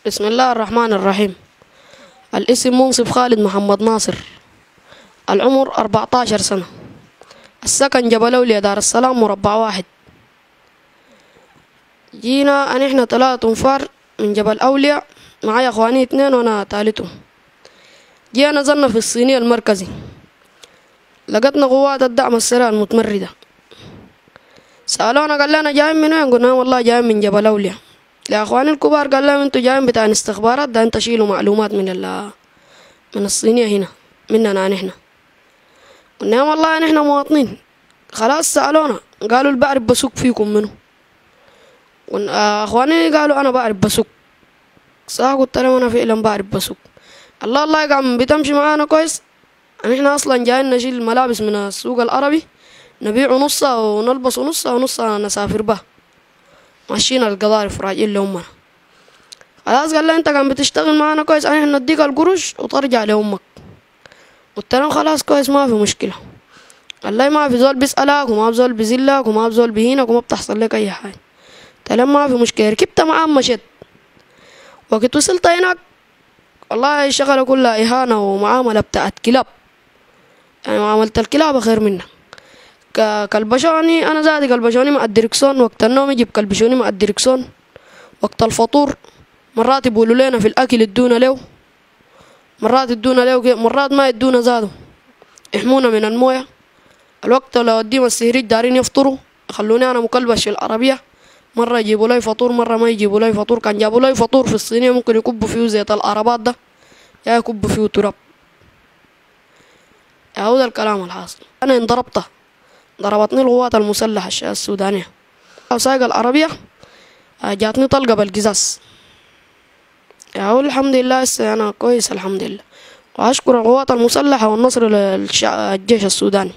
بسم الله الرحمن الرحيم. الاسم منصف خالد محمد ناصر. العمر 14 سنة. السكن جبل أولياء دار السلام مربع واحد. جينا أن إحنا ثلاثة أنفار من جبل أولياء. معايا أخواني اتنين وأنا تالتهم جينا نزلنا في الصينية المركزي. لقتنا قوات الدعم السريع المتمردة سألونا قال لنا جايين من وين؟ قلنا والله جايين من جبل أولياء. يا أخواني الكبار قال لهم أنتوا جايين بتاع استخبارات ده انت شيلوا معلومات من ال من الصينية هنا مننا نحن. قلنا والله نحن مواطنين. خلاص سألونا قالوا بعرف بسوق فيكم منه. قلنا- أخواني قالوا أنا بعرف بسوق. صح قلت لهم أنا فعلا بعرف بسوق. الله الله يا عم بتمشي معانا كويس. نحن أصلا جايين نشيل الملابس من السوق العربي نبيع نصها ونلبس نصها ونصها نسافر بها. ماشيين القضارف راجعين لأمنا. خلاص قال لي أنت كان بتشتغل معانا كويس إحنا نديك القروش وترجع لأمك. قلت له خلاص كويس ما في مشكلة. قال لي ما في زول بيسألك وما في زول بيزلك وما في زول بيهينك وما بتحصل لك أي حاجة. قلت ما في مشكلة ركبت معاه مشيت. وقت وصلت هناك والله الشغلة كلها إهانة ومعاملة بتاعت كلاب. يعني معاملة الكلاب خير منها ك- كلبشوني أنا ذاتي كلبشوني مع الدركسون وقت النوم يجيب كلبشوني مع الدركسون وقت الفطور مرات يقولوا لنا في الأكل ادونا له مرات يدونا له مرات ما يدونا زادو يحمونا من الموية. الوقت لو وديهم السهريج دارين يفطروا يخلوني أنا مكلبش العربية. مرة يجيبوا لي فطور مرة ما يجيبوا لي فطور. كان جابوا لي فطور في الصينية ممكن يكبوا فيه زيت العربات ده يا يكبوا فيه تراب. ده الكلام الحاصل. أنا انضربت ضربتني القوات المسلحة السودانية سايق العربية آه، جاتني طلقة بالقزاز. هو الحمد لله أنا كويس الحمد لله. وأشكر القوات المسلحة والنصر للجيش السوداني.